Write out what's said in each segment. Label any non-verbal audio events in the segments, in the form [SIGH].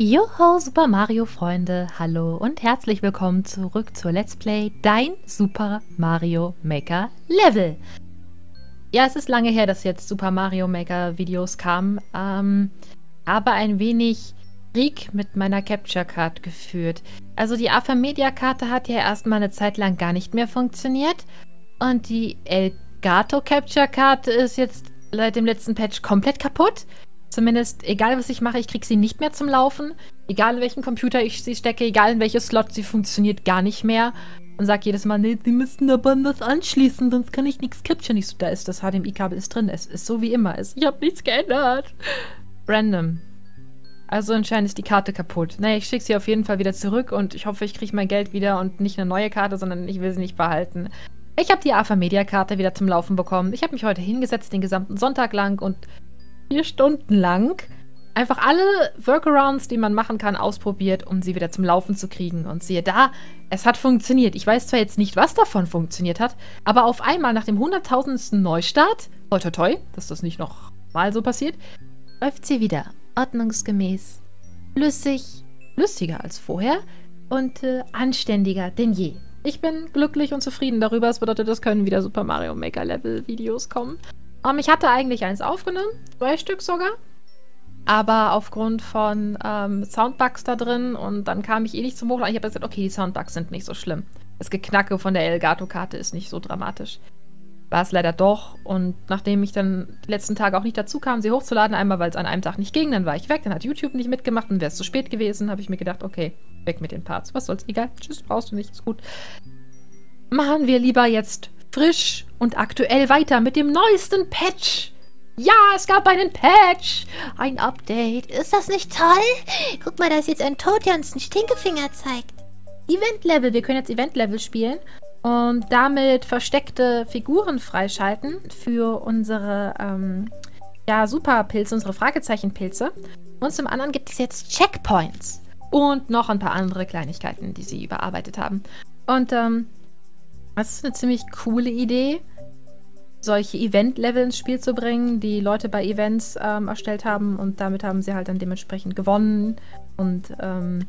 Joho, Super Mario Freunde, hallo und herzlich willkommen zurück zur Let's Play Dein Super Mario Maker Level. Ja, es ist lange her, dass jetzt Super Mario Maker Videos kamen. Ähm, habe ein wenig Krieg mit meiner Capture Card geführt. Also die AFA Media Karte hat ja erstmal eine Zeit lang gar nicht mehr funktioniert und die Elgato Capture Karte ist jetzt seit dem letzten Patch komplett kaputt. Zumindest, egal was ich mache, ich kriege sie nicht mehr zum Laufen. Egal in welchen Computer ich sie stecke, egal in welches Slot, sie funktioniert gar nicht mehr. Und sage jedes Mal, nee, sie müssen aber anders anschließen, sonst kann ich nichts capturen. Nicht so, da ist das HDMI-Kabel ist drin. Es ist so wie immer. Es, ich habe nichts geändert. Random. Also anscheinend ist die Karte kaputt. Naja, ich schicke sie auf jeden Fall wieder zurück und ich hoffe, ich kriege mein Geld wieder und nicht eine neue Karte, sondern ich will sie nicht behalten. Ich habe die AFA Media Karte wieder zum Laufen bekommen. Ich habe mich heute hingesetzt, den gesamten Sonntag lang und vier Stunden lang einfach alle Workarounds, die man machen kann, ausprobiert, um sie wieder zum Laufen zu kriegen. Und siehe da, es hat funktioniert. Ich weiß zwar jetzt nicht, was davon funktioniert hat, aber auf einmal nach dem hunderttausendsten Neustart, toi toi toi, dass das nicht noch mal so passiert, läuft sie wieder ordnungsgemäß, flüssig, lustiger als vorher und äh, anständiger denn je. Ich bin glücklich und zufrieden darüber. Das bedeutet, es können wieder Super Mario Maker Level Videos kommen. Um, ähm, ich hatte eigentlich eins aufgenommen, zwei Stück sogar. Aber aufgrund von ähm, Soundbugs da drin und dann kam ich eh nicht zum Hochladen. Ich habe gesagt, okay, die Soundbugs sind nicht so schlimm. Das Geknacke von der Elgato-Karte ist nicht so dramatisch. War es leider doch. Und nachdem ich dann die letzten Tage auch nicht dazu kam, sie hochzuladen, einmal weil es an einem Tag nicht ging, dann war ich weg, dann hat YouTube nicht mitgemacht und wäre es zu spät gewesen, habe ich mir gedacht, okay, weg mit den Parts. Was soll's, egal. Tschüss, brauchst du nicht, ist gut. Machen wir lieber jetzt frisch und aktuell weiter mit dem neuesten Patch. Ja, es gab einen Patch. Ein Update. Ist das nicht toll? Guck mal, da ist jetzt ein Tod, der uns einen Stinkefinger zeigt. Event-Level. Wir können jetzt Event-Level spielen und damit versteckte Figuren freischalten für unsere ähm, ja, Superpilze, unsere Fragezeichenpilze. Und zum anderen gibt es jetzt Checkpoints und noch ein paar andere Kleinigkeiten, die sie überarbeitet haben. Und ähm, das ist eine ziemlich coole Idee, solche Event-Level ins Spiel zu bringen, die Leute bei Events ähm, erstellt haben und damit haben sie halt dann dementsprechend gewonnen und ähm,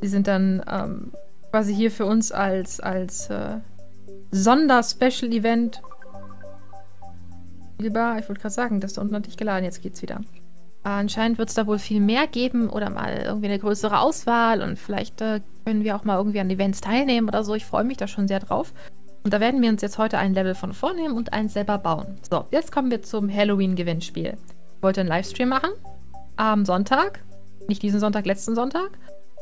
sie sind dann ähm, quasi hier für uns als, als äh, Sonder-Special-Event spielbar. Ich wollte gerade sagen, das da unten hat dich geladen, jetzt geht's wieder. Anscheinend wird es da wohl viel mehr geben oder mal irgendwie eine größere Auswahl und vielleicht äh, können wir auch mal irgendwie an Events teilnehmen oder so. Ich freue mich da schon sehr drauf. Und da werden wir uns jetzt heute ein Level von vornehmen und eins selber bauen. So, jetzt kommen wir zum Halloween-Gewinnspiel. Ich wollte einen Livestream machen am Sonntag. Nicht diesen Sonntag, letzten Sonntag.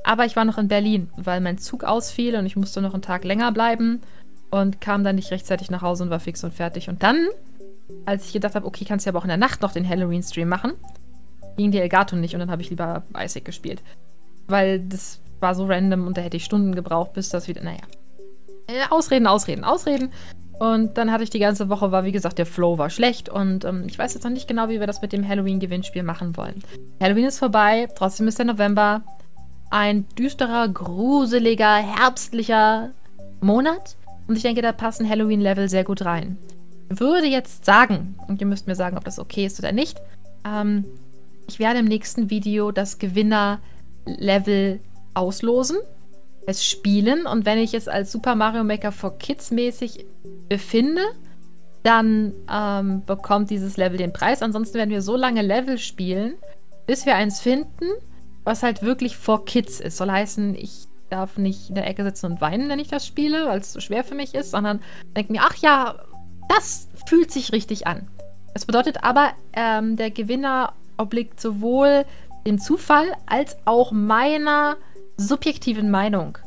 Aber ich war noch in Berlin, weil mein Zug ausfiel und ich musste noch einen Tag länger bleiben und kam dann nicht rechtzeitig nach Hause und war fix und fertig. Und dann, als ich gedacht habe, okay, kannst du ja aber auch in der Nacht noch den Halloween-Stream machen, ging die Elgato nicht und dann habe ich lieber Isaac gespielt. Weil das war so random und da hätte ich Stunden gebraucht, bis das wieder. Naja. Äh, ausreden, ausreden, ausreden. Und dann hatte ich die ganze Woche, war wie gesagt, der Flow war schlecht und ähm, ich weiß jetzt noch nicht genau, wie wir das mit dem Halloween-Gewinnspiel machen wollen. Halloween ist vorbei, trotzdem ist der November. Ein düsterer, gruseliger, herbstlicher Monat. Und ich denke, da passen Halloween-Level sehr gut rein. Ich würde jetzt sagen, und ihr müsst mir sagen, ob das okay ist oder nicht, ähm, ich werde im nächsten Video das Gewinner-Level auslosen, es spielen und wenn ich es als Super Mario Maker for Kids mäßig befinde, dann ähm, bekommt dieses Level den Preis. Ansonsten werden wir so lange Level spielen, bis wir eins finden, was halt wirklich for Kids ist. Soll heißen, ich darf nicht in der Ecke sitzen und weinen, wenn ich das spiele, weil es so schwer für mich ist, sondern denke mir, ach ja, das fühlt sich richtig an. Das bedeutet aber, ähm, der Gewinner obliegt sowohl dem Zufall als auch meiner subjektiven Meinung.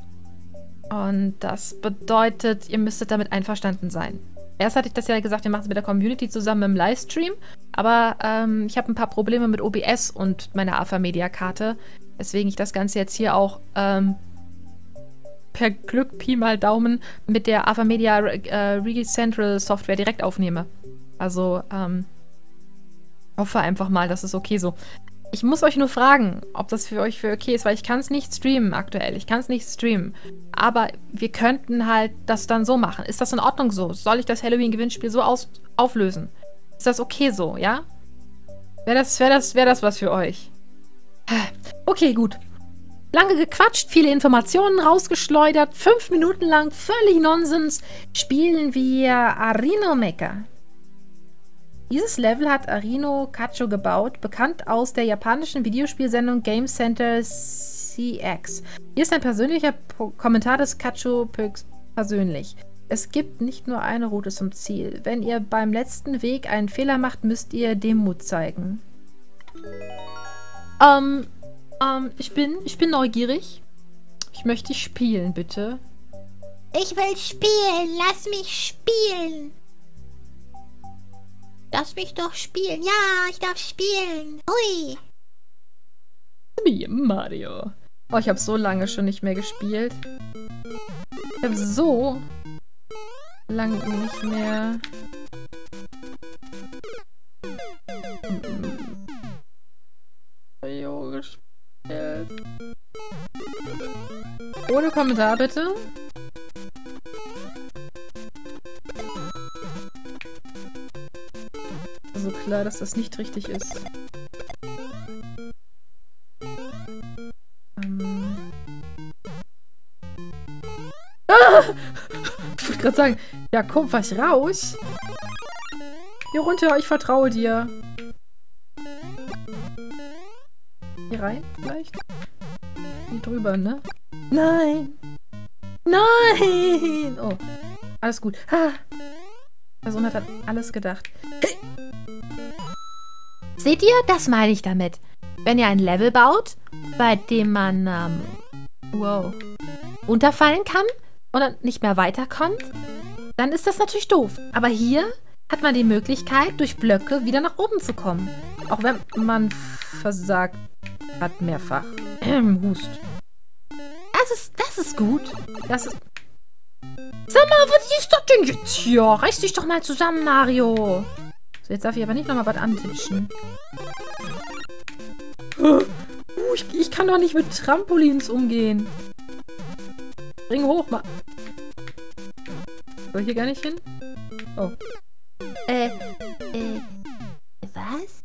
Und das bedeutet, ihr müsstet damit einverstanden sein. Erst hatte ich das ja gesagt, wir machen es mit der Community zusammen im Livestream, aber ähm, ich habe ein paar Probleme mit OBS und meiner AFA Media Karte, weswegen ich das Ganze jetzt hier auch ähm, per Glück Pi mal Daumen mit der AFA Media äh, Real Central Software direkt aufnehme. Also ähm, hoffe einfach mal, das ist okay so. Ich muss euch nur fragen, ob das für euch für okay ist, weil ich kann es nicht streamen aktuell. Ich kann es nicht streamen. Aber wir könnten halt das dann so machen. Ist das in Ordnung so? Soll ich das Halloween-Gewinnspiel so aus auflösen? Ist das okay so, ja? Wäre das, wär das, wär das was für euch? Okay, gut. Lange gequatscht, viele Informationen rausgeschleudert, fünf Minuten lang völlig Nonsens, spielen wir Arino Mecha. Dieses Level hat Arino Kacho gebaut, bekannt aus der japanischen Videospielsendung Game Center CX. Hier ist ein persönlicher Pro Kommentar des Kacho persönlich. Es gibt nicht nur eine Route zum Ziel. Wenn ihr beim letzten Weg einen Fehler macht, müsst ihr Demut zeigen. Ähm, ähm, ich bin, ich bin neugierig. Ich möchte spielen, bitte. Ich will spielen. Lass mich spielen. Lass mich doch spielen. Ja, ich darf spielen. Hui. Wie Mario. Oh, ich habe so lange schon nicht mehr gespielt. Ich habe so lange nicht mehr... Mario gespielt. Ohne Kommentar, bitte. Also klar, dass das nicht richtig ist. Ähm. Ah! [LAUGHS] Ich wollte gerade sagen, ja komm, was raus. Hier runter, ich vertraue dir. Hier rein, vielleicht? Hier drüber, ne? Nein! Nein! Oh, alles gut. Ah. Person hat an alles gedacht. Seht ihr? Das meine ich damit. Wenn ihr ein Level baut, bei dem man, ähm, wow, unterfallen kann und dann nicht mehr weiterkommt, dann ist das natürlich doof. Aber hier hat man die Möglichkeit, durch Blöcke wieder nach oben zu kommen. Auch wenn man versagt hat mehrfach. [CLEARS THROAT] Hust. Das ist, das ist gut. Das ist... Sag mal, was ist das denn jetzt hier? Reiß dich doch mal zusammen, Mario. So, jetzt darf ich aber nicht nochmal was antitschen. [GASPS] Uh, ich, ich kann doch nicht mit Trampolins umgehen. Bring hoch, mal. Soll ich hier gar nicht hin? Oh. Äh, äh, was?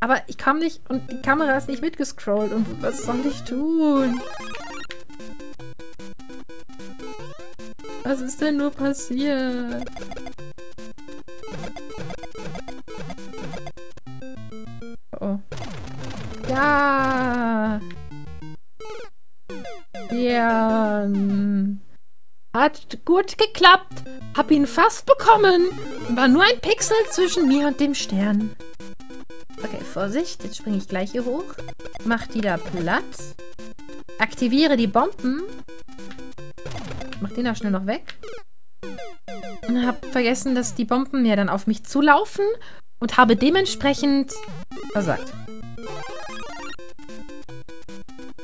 Aber ich kam nicht und die Kamera ist nicht mitgescrollt und was soll ich tun? Was ist denn nur passiert? Ja. Ja. Hat gut geklappt. Hab ihn fast bekommen. War nur ein Pixel zwischen mir und dem Stern. Okay, Vorsicht. Jetzt springe ich gleich hier hoch. Mach die da platt. Aktiviere die Bomben. Mach den da schnell noch weg. Und hab vergessen, dass die Bomben ja dann auf mich zulaufen und habe dementsprechend versagt.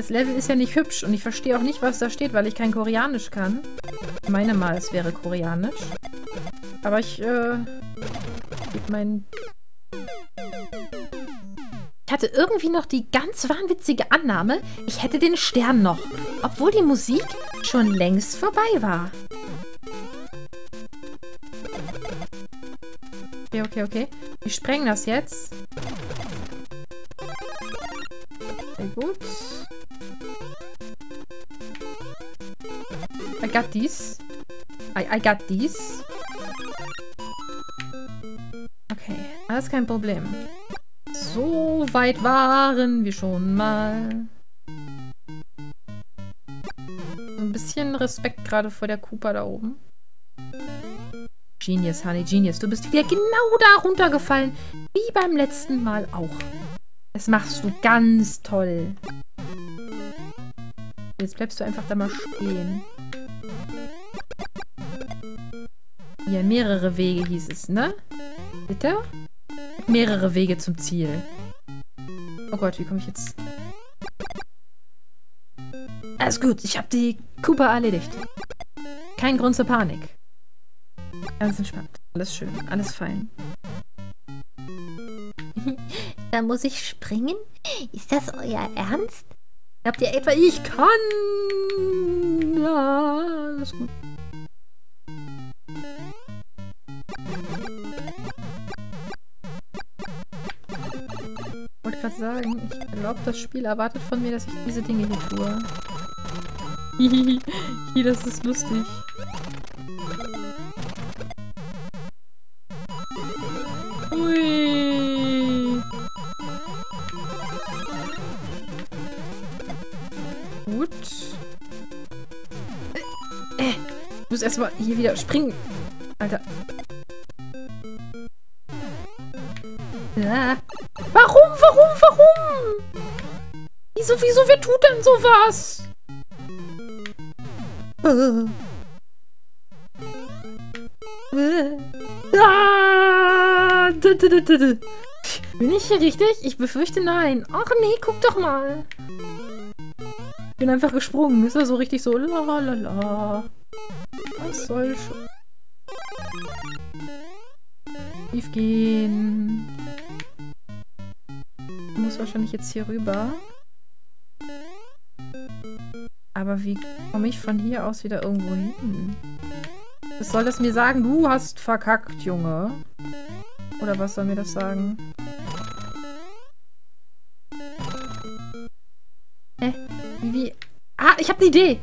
Das Level ist ja nicht hübsch und ich verstehe auch nicht, was da steht, weil ich kein Koreanisch kann. Ich meine mal, es wäre Koreanisch. Aber ich, äh, gebe mein... Ich hatte irgendwie noch die ganz wahnwitzige Annahme, ich hätte den Stern noch, obwohl die Musik schon längst vorbei war. Okay, okay, okay. Wir sprengen das jetzt. Sehr gut. I got these. I, I got these. Okay, alles kein Problem. So weit waren wir schon mal. Ein bisschen Respekt gerade vor der Cooper da oben. Genius, Honey, Genius. Du bist wieder genau da runtergefallen, wie beim letzten Mal auch. Das machst du ganz toll. Jetzt bleibst du einfach da mal stehen. Hier, mehrere Wege hieß es, ne? Bitte? Mehrere Wege zum Ziel. Oh Gott, wie komme ich jetzt... Alles gut, ich habe die Cooper erledigt. Kein Grund zur Panik. Ganz entspannt. Alles schön, alles fein. [LAUGHS] da muss ich springen? Ist das euer Ernst? Habt ihr etwa... Ich kann... Ja, alles gut. Gerade sagen, ich glaube, das Spiel erwartet von mir, dass ich diese Dinge hier tue. [LAUGHS] Hihihi, das ist lustig. Ui. Gut. Äh, äh, ich muss erstmal hier wieder springen. Wieso, wieso, wer tut denn sowas? Ah, Bin ich hier richtig? Ich befürchte nein. Ach nee, guck doch mal. Ich bin einfach gesprungen. Ist er so richtig so la la la. Was soll schon? Tief gehen. Ich muss wahrscheinlich jetzt hier rüber. Aber wie komme ich von hier aus wieder irgendwo hin? Was soll das mir sagen? Du hast verkackt, Junge. Oder was soll mir das sagen? Hä? Wie? Ah, ich habe eine Idee.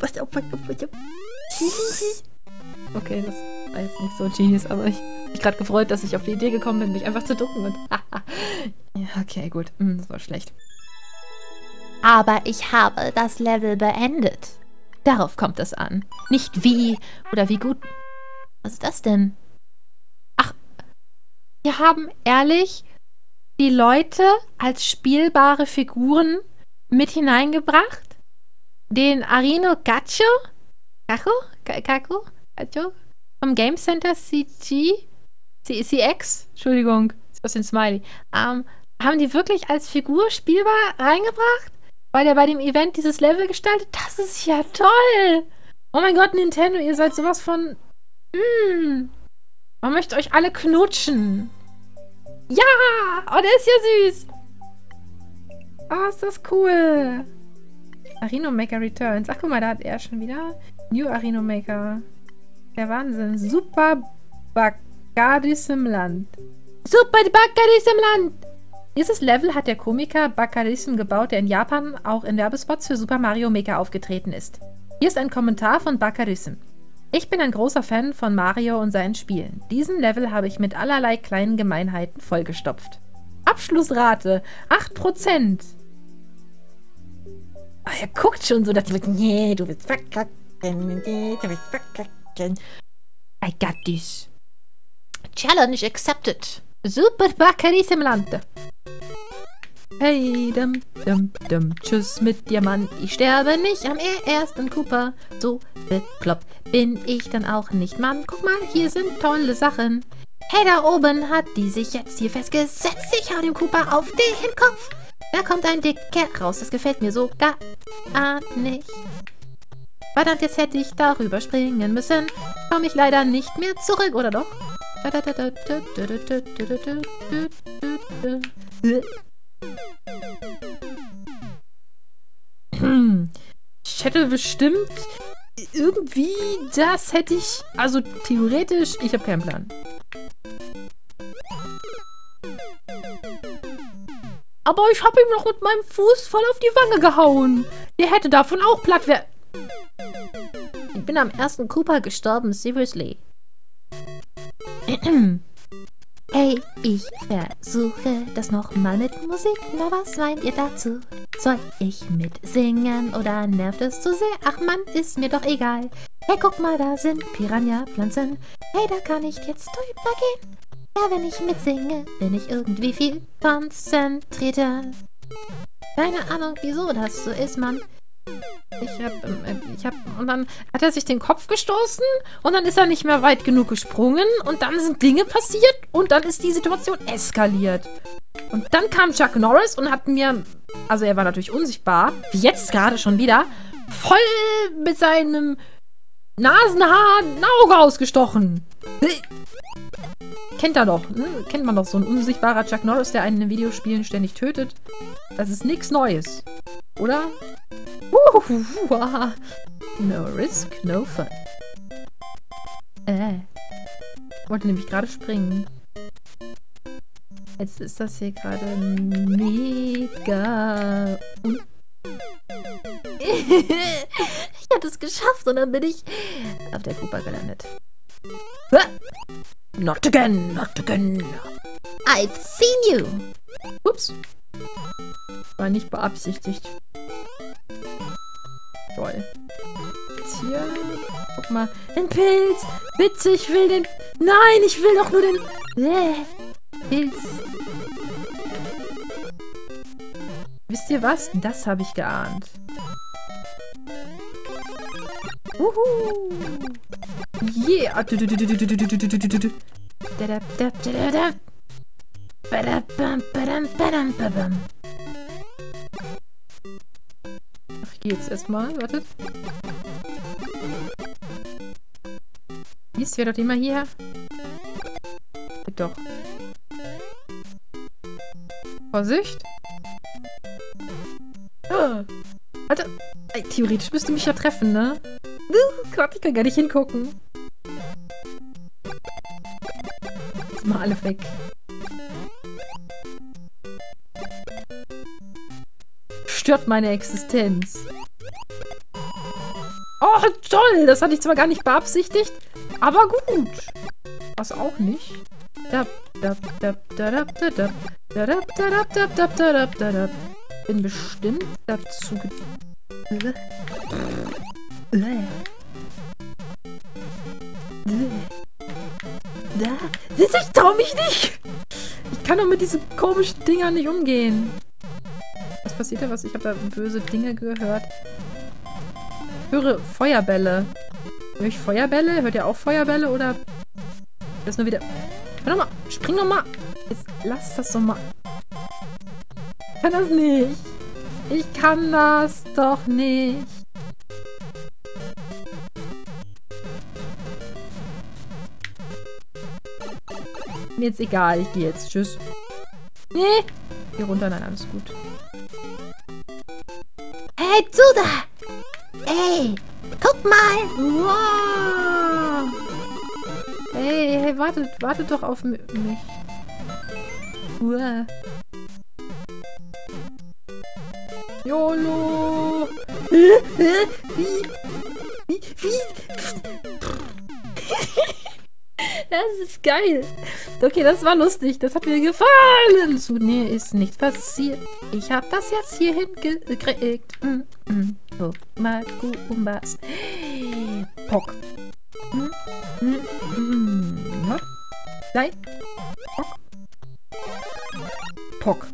pass auf, pass auf. Okay, das war jetzt nicht so genius, aber ich habe mich gerade gefreut, dass ich auf die Idee gekommen bin, mich einfach zu ducken und [LAUGHS] okay, gut. Hm, das war schlecht. Aber ich habe das Level beendet. Darauf kommt es an. Nicht wie oder wie gut. Was ist das denn? Ach, wir haben ehrlich die Leute als spielbare Figuren mit hineingebracht. Den Arino Gacho, Gacho, Gacho, Gacho vom Game Center CG, C CX, Entschuldigung, aus dem Smiley, ähm, haben die wirklich als Figur spielbar reingebracht? Weil er bei dem Event dieses Level gestaltet? Das ist ja toll! Oh mein Gott, Nintendo, ihr seid sowas von... Mm, man möchte euch alle knutschen. Ja! Oh, der ist ja süß. Oh, ist das cool. Arino Maker Returns. Ach, guck mal, da hat er schon wieder. New Arino Maker. Der Wahnsinn. Super Bagadis im Land. Super Bagadis im Land! Dieses Level hat der Komiker Bakarism gebaut, der in Japan auch in Werbespots für Super Mario Maker aufgetreten ist. Hier ist ein Kommentar von Bakarism. Ich bin ein großer Fan von Mario und seinen Spielen. Diesen Level habe ich mit allerlei kleinen Gemeinheiten vollgestopft. Abschlussrate 8%. Oh, er guckt schon so, dass du nee, du willst verkacken, nee, du willst verkacken. I got this. Challenge accepted. Super Bakarism Lande. Hey, dum, dum, dum, tschüss mit Diamant. Ich sterbe nicht am ersten Cooper. So bekloppt bin ich dann auch nicht, Mann. Guck mal, hier sind tolle Sachen. Hey, da oben hat die sich jetzt hier festgesetzt. Ich hau dem Cooper auf den Kopf. Da kommt ein Dicker raus. Das gefällt mir so gar nicht. Verdammt, jetzt hätte ich darüber springen müssen. Komme ich leider nicht mehr zurück, oder doch? Ich hätte bestimmt irgendwie das hätte ich, also theoretisch, ich habe keinen Plan. Aber ich habe ihm noch mit meinem Fuß voll auf die Wange gehauen. Der hätte davon auch platt werden. Ich bin am ersten Cooper gestorben, seriously. [CLEARS THROAT] Hey, ich versuche das nochmal mit Musik. Na, was meint ihr dazu? Soll ich mitsingen oder nervt es zu sehr? Ach man, ist mir doch egal. Hey, guck mal, da sind Piranha-Pflanzen. Hey, da kann ich jetzt drüber gehen. Ja, wenn ich mitsinge, bin ich irgendwie viel konzentrierter. Keine Ahnung, wieso das so ist, Mann. Ich hab, ähm, ich hab, und dann hat er sich den Kopf gestoßen und dann ist er nicht mehr weit genug gesprungen und dann sind Dinge passiert und dann ist die Situation eskaliert. Und dann kam Chuck Norris und hat mir, also er war natürlich unsichtbar, wie jetzt gerade schon wieder, voll mit seinem Nasenhaar ein Auge ausgestochen. Kennt er doch, ne? Kennt man doch, so ein unsichtbarer Chuck Norris, der einen in Videospielen ständig tötet. Das ist nichts Neues. Oder? Uh, [LAUGHS] no risk, no fun. Äh. Wollte nämlich gerade springen. Jetzt ist das hier gerade mega [LAUGHS] ich hatte es geschafft und dann bin ich auf der Kuba gelandet. Not again, not again. I've seen you. Ups. War nicht beabsichtigt. Toll. Jetzt hier. Guck mal. Den Pilz. Witzig, ich will den... Nein, ich will doch nur den... Äh, Pilz. Wisst ihr was? Das habe ich geahnt. Uhu. Yeah. Ach, ich gehe jetzt erstmal. Wartet. Mist, wer doch immer hierher? Doch. Vorsicht. Oh. Alter. Theoretisch müsste mich ja treffen, ne? Gott, ich kann gar nicht hingucken. Jetzt mal alle weg. Stört meine Existenz. Oh, toll! Das hatte ich zwar gar nicht beabsichtigt, aber gut. Was auch nicht. Bin bestimmt dazu ge... Da. Ich trau mich nicht. Ich kann doch mit diesen komischen Dingern nicht umgehen. Was passiert da was? Ich habe da böse Dinge gehört. Ich höre Feuerbälle. Höre ich Feuerbälle? Hört ihr auch Feuerbälle oder... Das nur wieder... Hör doch mal! Spring doch mal! Jetzt lass das doch mal. Ich kann das nicht. Ich kann das doch nicht. Mir jetzt egal. Ich gehe jetzt. Tschüss. Nee. Geh runter. Nein, alles gut. Hey, du da! Ey, guck mal! Wow. Hey, hey, wartet, wartet doch auf mich. Uah. YOLO! Wie? Wie? Wie? [LAUGHS] Das ist geil. Okay, das war lustig. Das hat mir gefallen. Zu mir ist nichts passiert. Ich habe das jetzt hier hingekriegt. Mm, mm. Guck mal, Gumbas. Pock. Mm, mm. Nein. Pock. Pock.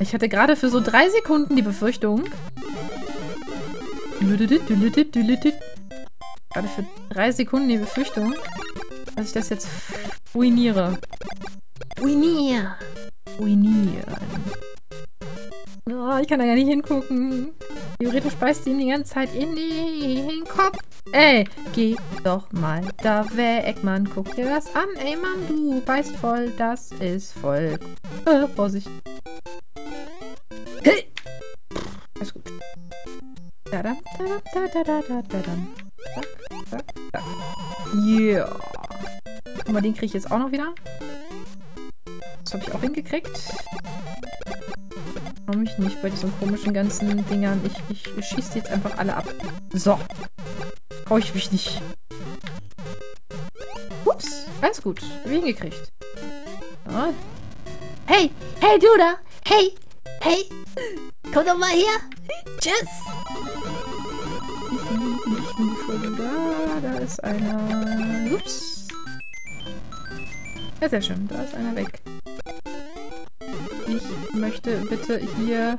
Ich hatte gerade für so drei Sekunden die Befürchtung. Gerade für drei Sekunden die Befürchtung, dass ich das jetzt ruiniere. Ruinier. Ruinieren. Oh, ich kann da gar nicht hingucken. Theoretisch beißt sie ihm die ganze Zeit in den Kopf. Ey, geh doch mal da weg, Mann. Guck dir das an. Ey, Mann, du beißt voll. Das ist voll. Äh, Vorsicht. Hey! Alles gut. Dadam, dadam, dadam, dadam, dadam. Zack, zack, zack. Yeah. Guck mal, den kriege ich jetzt auch noch wieder. Das habe ich auch hingekriegt. Warum ich nicht bei diesen komischen ganzen Dingern? Ich, ich schieße die jetzt einfach alle ab. So. Brauche ich mich nicht. Ups. Alles gut. Hab ich hingekriegt. Ja. Hey, hey, du da! Hey, hey! Komm doch mal her! Tschüss! Ich bin die Folge da. Da ist einer. Ups. Ja, sehr schön. Da ist einer weg. Ich möchte bitte hier...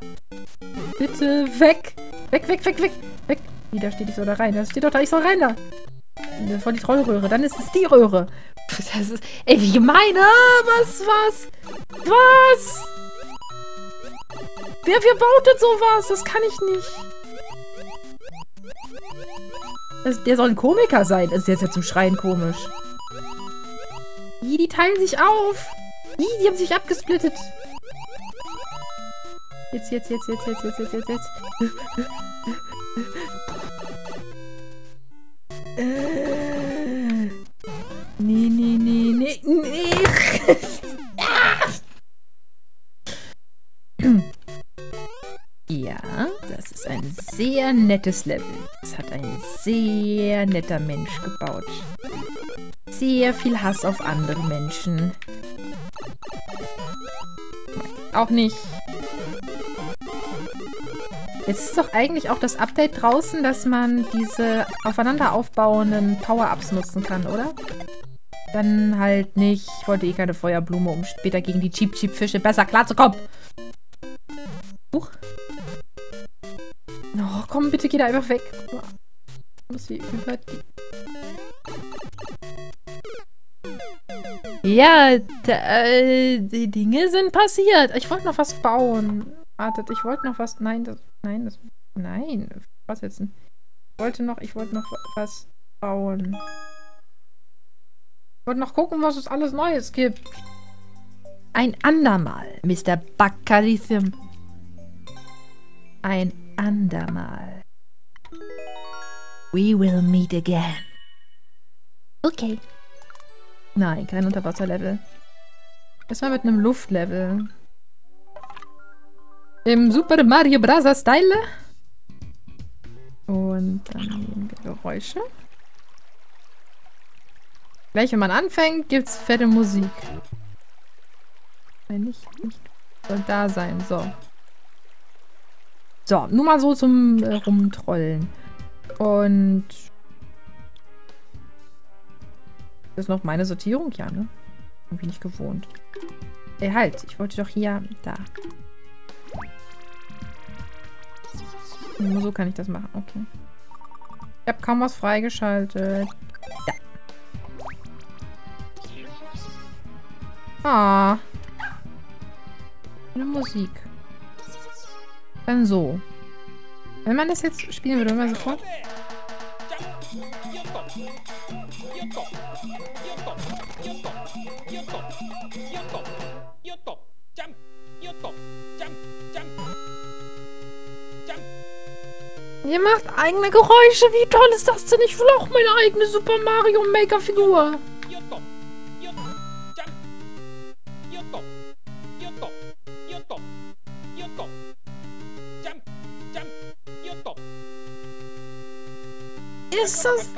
Bitte weg! Weg, weg, weg, weg! Weg! Wie, da steht ich so da rein. Da steht doch da, ich soll rein da! Voll die Trollröhre. Dann ist es die Röhre. Das ist... Ey, wie gemein! Ah, was, was? Was? Wer, wer baut denn sowas? Das kann ich nicht. Das, der soll ein Komiker sein. Das ist jetzt ja zum Schreien komisch. Die, die teilen sich auf. Die, die haben sich abgesplittet. Jetzt, jetzt, jetzt, jetzt, jetzt, jetzt, jetzt, jetzt, jetzt. Nee, nee, nee, nee, nee. Ja, das ist ein sehr nettes Level. Das hat ein sehr netter Mensch gebaut. Sehr viel Hass auf andere Menschen. Auch nicht. Jetzt ist doch eigentlich auch das Update draußen, dass man diese aufeinander aufbauenden Power-Ups nutzen kann, oder? Dann halt nicht. Ich wollte eh keine Feuerblume, um später gegen die Cheap-Cheap-Fische besser klarzukommen. Huch. Oh, komm, bitte geh da einfach weg. Muss hier über die... Ja, äh, die Dinge sind passiert. Ich wollte noch was bauen. Wartet, ich wollte noch was... Nein, das... Nein, das... Nein. Was jetzt? Ich wollte noch... Ich wollte noch was bauen. Ich wollte noch gucken, was es alles Neues gibt. Ein andermal, Mr. Baccarism. Ein andermal. We will meet again. Okay. Nein, kein Unterwasserlevel. Erstmal mit einem Luftlevel. Im Super Mario Bros. Style. Und dann nehmen wir Geräusche. Gleich, wenn man anfängt, gibt es fette Musik. Wenn nicht, nicht soll da sein. So. So, nur mal so zum äh, Rumtrollen. Und... Ist noch meine Sortierung? Ja, ne? Irgendwie nicht gewohnt. Ey, halt. Ich wollte doch hier... Da. Nur so kann ich das machen. Okay. Ich habe kaum was freigeschaltet. Da. Ah. Eine Musik. Dann so. Wenn man das jetzt spielen würde, mal sofort. Ihr macht eigene Geräusche. Wie toll ist das denn? Ich will auch meine eigene Super Mario Maker Figur. Ist das...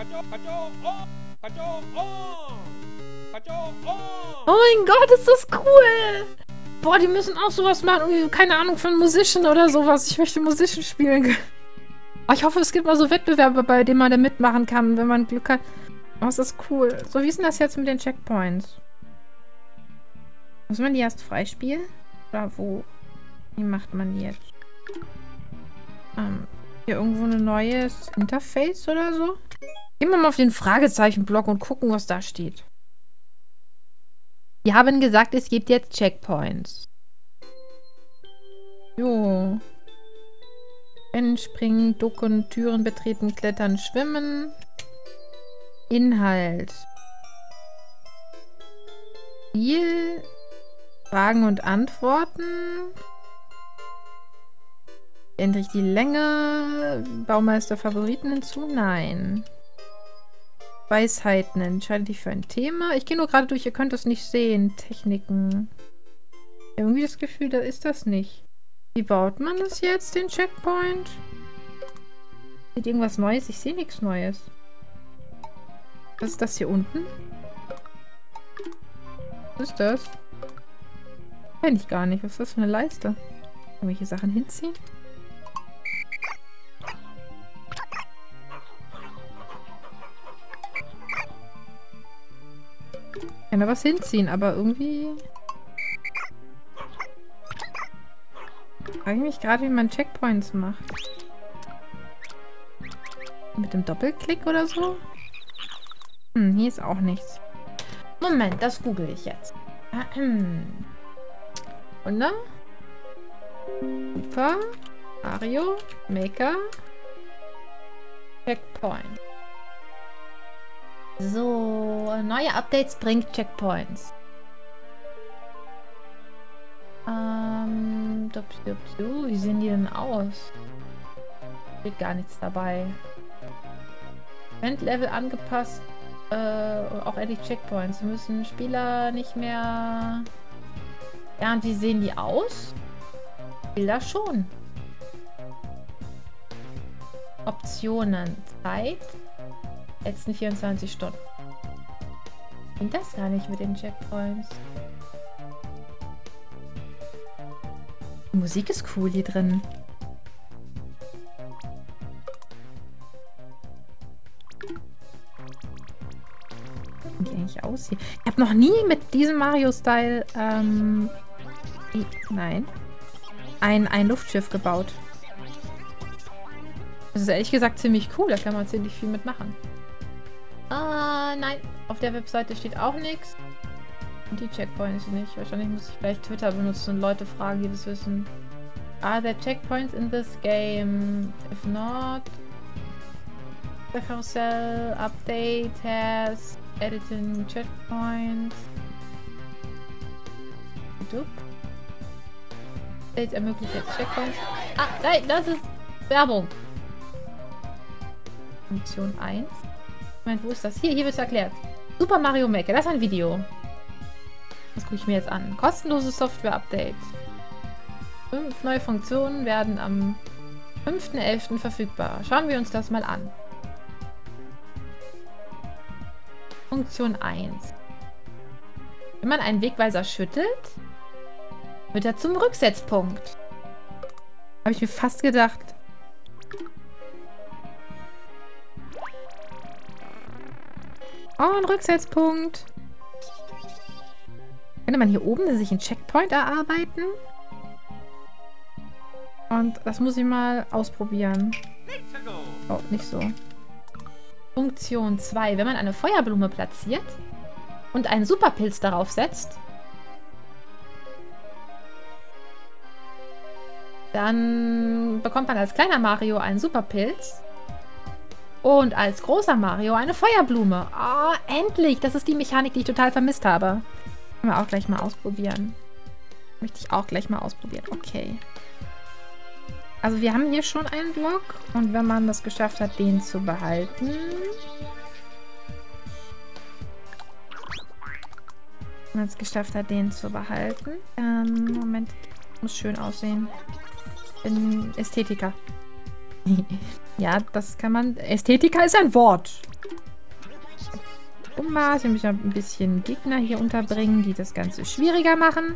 Oh mein Gott, ist das cool! Boah, die müssen auch sowas machen. Keine Ahnung, von Musician oder sowas. Ich möchte Musician spielen. Oh, ich hoffe, es gibt mal so Wettbewerbe, bei denen man da mitmachen kann, wenn man Glück hat. Oh, ist das cool. So, wie ist denn das jetzt mit den Checkpoints? Muss man die erst freispielen? Oder wo? Wie macht man die jetzt? Ähm, hier irgendwo ein neues Interface oder so? Gehen wir mal auf den Fragezeichenblock und gucken, was da steht. Wir haben gesagt, es gibt jetzt Checkpoints. Jo. Rennen, springen, ducken, Türen betreten, klettern, schwimmen. Inhalt. Spiel. Fragen und Antworten. Ändere ich die Länge? Baumeister Favoriten hinzu? Nein. Weisheiten. Entscheide dich für ein Thema. Ich gehe nur gerade durch, ihr könnt das nicht sehen. Techniken. Irgendwie das Gefühl, da ist das nicht. Wie baut man das jetzt, den Checkpoint? Sieht irgendwas Neues? Ich sehe nichts Neues. Was ist das hier unten? Was ist das? Kenn ich gar nicht. Was ist das für eine Leiste? Irgendwelche Sachen hinziehen? Ich kann da was hinziehen, aber irgendwie... Frage ich mich gerade, wie man Checkpoints macht. Mit dem Doppelklick oder so? Hm, hier ist auch nichts. Moment, das google ich jetzt. [CLEARS THROAT] Wunder? Super. Mario. Maker. Checkpoint. So, neue Updates bringt Checkpoints. Ähm, wie sehen die denn aus? Steht gar nichts dabei. Event-Level angepasst. Äh, auch endlich Checkpoints. Müssen Spieler nicht mehr... Ja, und wie sehen die aus? Bilder schon. Optionen. Zeit. Letzten 24 Stunden. Ging das gar nicht mit den Checkpoints. Musik ist cool hier drin. Wie die eigentlich aussieht. Ich habe noch nie mit diesem Mario-Style, ähm, nein, ein, ein Luftschiff gebaut. Das ist ehrlich gesagt ziemlich cool, da kann man ziemlich viel mitmachen. Ah, nein, auf der Webseite steht auch nichts. Und die Checkpoints nicht. Wahrscheinlich muss ich vielleicht Twitter benutzen und Leute fragen, die das wissen. Are there checkpoints in this game? If not, the carousel update has editing checkpoints. Du? Update ermöglicht jetzt Checkpoints. Ah, nein, das ist Werbung. Funktion 1. Moment, wo ist das? Hier, hier wird es erklärt. Super Mario Maker, das ist ein Video. Das gucke ich mir jetzt an. Kostenloses Software-Update. Fünf neue Funktionen werden am 5.11. verfügbar. Schauen wir uns das mal an. Funktion 1. Wenn man einen Wegweiser schüttelt, wird er zum Rücksetzpunkt. Habe ich mir fast gedacht. Oh, ein Rücksetzpunkt. Könnte man hier oben sich einen Checkpoint erarbeiten? Und das muss ich mal ausprobieren. Oh, nicht so. Funktion 2. Wenn man eine Feuerblume platziert und einen Superpilz darauf setzt, dann bekommt man als kleiner Mario einen Superpilz und als großer Mario eine Feuerblume. Oh, endlich! Das ist die Mechanik, die ich total vermisst habe. Können wir auch gleich mal ausprobieren. Möchte ich auch gleich mal ausprobieren. Okay. Also wir haben hier schon einen Block. Und wenn man das geschafft hat, den zu behalten... Wenn man es geschafft hat, den zu behalten... Ähm, Moment. Muss schön aussehen. Bin Ästhetiker. [LAUGHS] ja, das kann man... Ästhetiker ist ein Wort. Gumbas. Wir müssen ein bisschen Gegner hier unterbringen, die das Ganze schwieriger machen.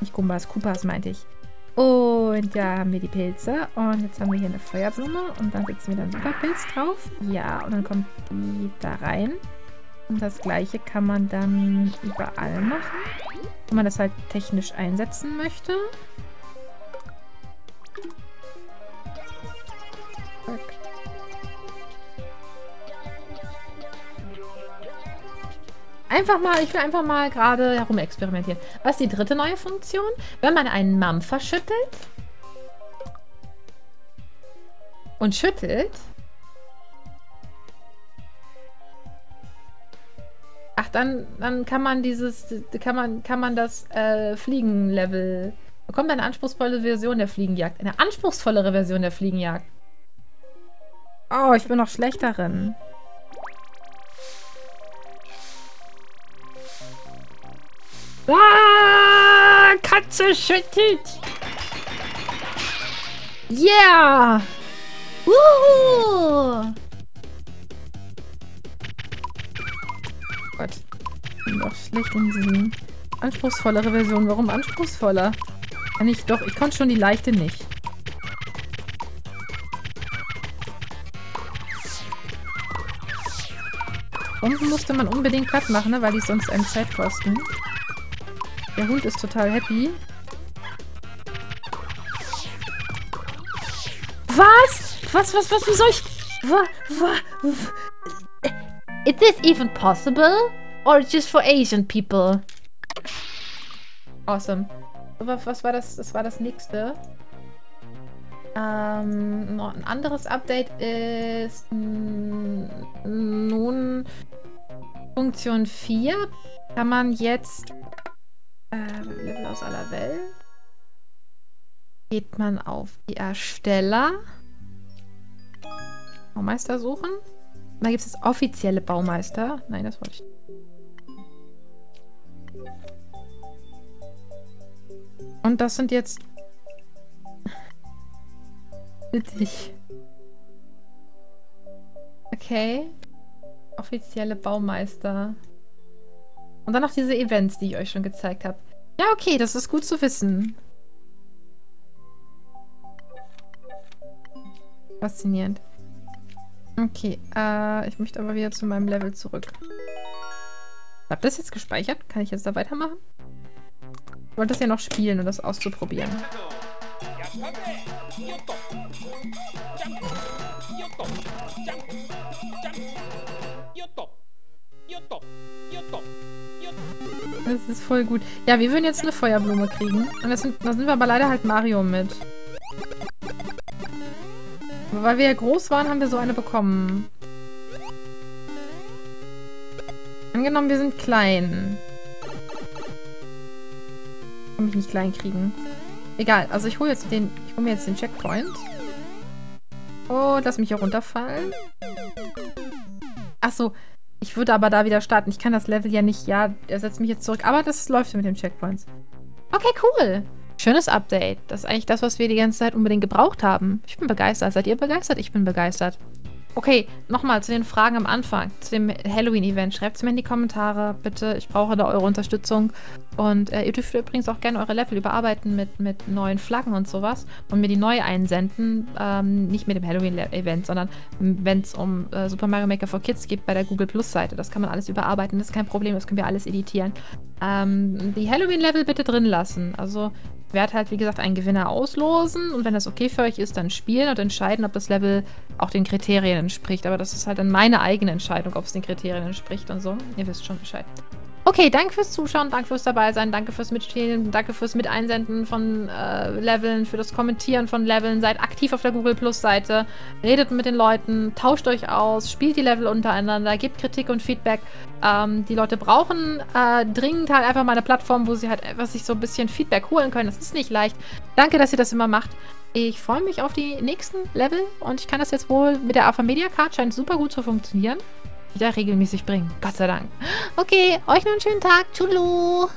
Nicht Gumbas, Koopas meinte ich. Und da haben wir die Pilze. Und jetzt haben wir hier eine Feuerblume. Und dann setzen wir dann Superpilz drauf. Ja, und dann kommt die da rein. Und das gleiche kann man dann überall machen. Wenn man das halt technisch einsetzen möchte. Einfach mal, ich will einfach mal gerade herumexperimentieren. Was ist die dritte neue Funktion? Wenn man einen Mampfer schüttelt und schüttelt, Ach, dann, dann kann man dieses, kann man, kann man das äh, Fliegenlevel, bekommt eine anspruchsvolle Version der Fliegenjagd. Eine anspruchsvollere Version der Fliegenjagd. Oh, ich bin noch schlechterin. Ah, Katze schüttelt. Yeah. Wuhu! Gott. Ich bin doch schlecht in diesen anspruchsvollere Version. Warum anspruchsvoller? Kann ich doch. Ich konnte schon die leichte nicht. Unten musste man unbedingt platt machen, ne? weil die sonst eine Zeit kosten. Der Hund ist total happy. Was? Was, was, was, wie soll ich... Wa, wa, Is this even possible? Or just for Asian people? Awesome. Was war das? Das war das nächste. Ähm, noch ein anderes Update ist nun Funktion 4 kann man jetzt ähm, Level aus aller Welt. Geht man auf die Ersteller. Baumeister suchen. Da gibt es das offizielle Baumeister. Nein, das wollte ich nicht. Und das sind jetzt... Witzig. Okay. Offizielle Baumeister. Und dann noch diese Events, die ich euch schon gezeigt habe. Ja, okay, das ist gut zu wissen. Faszinierend. Okay, äh, ich möchte aber wieder zu meinem Level zurück. Bleibt das jetzt gespeichert? Kann ich jetzt da weitermachen? Ich wollte das ja noch spielen, um das auszuprobieren. Das ist voll gut. Ja, wir würden jetzt eine Feuerblume kriegen. Und das sind, da sind wir aber leider halt Mario mit. Aber weil wir ja groß waren, haben wir so eine bekommen. Angenommen, wir sind klein. Kann mich nicht klein kriegen. Egal, also ich hole jetzt den. Ich hole mir jetzt den Checkpoint. Oh, lass mich hier runterfallen. Achso, ich würde aber da wieder starten. Ich kann das Level ja nicht. Ja, er setzt mich jetzt zurück. Aber das läuft mit den Checkpoints. Okay, cool. Schönes Update. Das ist eigentlich das, was wir die ganze Zeit unbedingt gebraucht haben. Ich bin begeistert. Seid ihr begeistert? Ich bin begeistert. Okay, nochmal zu den Fragen am Anfang, zu dem Halloween-Event. Schreibt es mir in die Kommentare, bitte. Ich brauche da eure Unterstützung. Und äh, ihr dürft übrigens auch gerne eure Level überarbeiten mit, mit neuen Flaggen und sowas und mir die neu einsenden. Ähm, nicht mit dem Halloween-Event, sondern wenn es um äh, Super Mario Maker for Kids geht bei der Google Plus-Seite. Das kann man alles überarbeiten, das ist kein Problem, das können wir alles editieren. Ähm, die Halloween-Level bitte drin lassen. Also ich werde halt, wie gesagt, einen Gewinner auslosen und wenn das okay für euch ist, dann spielen und entscheiden, ob das Level auch den Kriterien entspricht. Aber das ist halt dann meine eigene Entscheidung, ob es den Kriterien entspricht und so. Ihr wisst schon Bescheid. Okay, danke fürs Zuschauen, danke fürs dabei sein, danke fürs Mitspielen, danke fürs Miteinsenden von äh, Leveln, für das Kommentieren von Leveln. Seid aktiv auf der Google Plus Seite, redet mit den Leuten, tauscht euch aus, spielt die Level untereinander, gebt Kritik und Feedback. Ähm, die Leute brauchen äh, dringend halt einfach mal eine Plattform, wo sie halt einfach sich so ein bisschen Feedback holen können. Das ist nicht leicht. Danke, dass ihr das immer macht. Ich freue mich auf die nächsten Level und ich kann das jetzt wohl mit der AFA Media Card, scheint super gut zu funktionieren wieder regelmäßig bringen. Gott sei Dank. Okay, euch noch einen schönen Tag. Tschüss.